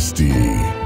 tasty.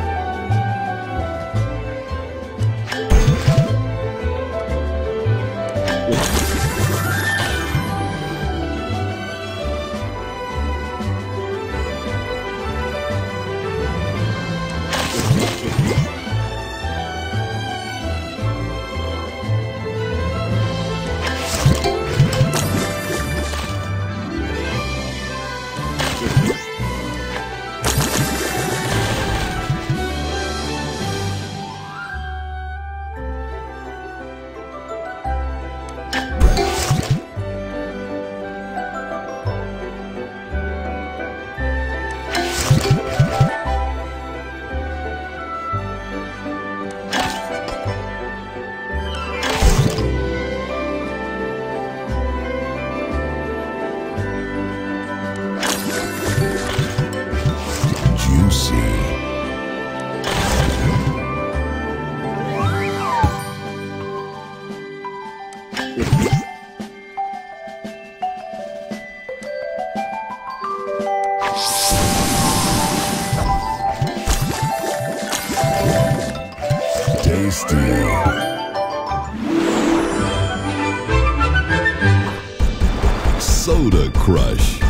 Tasty. Soda Crush.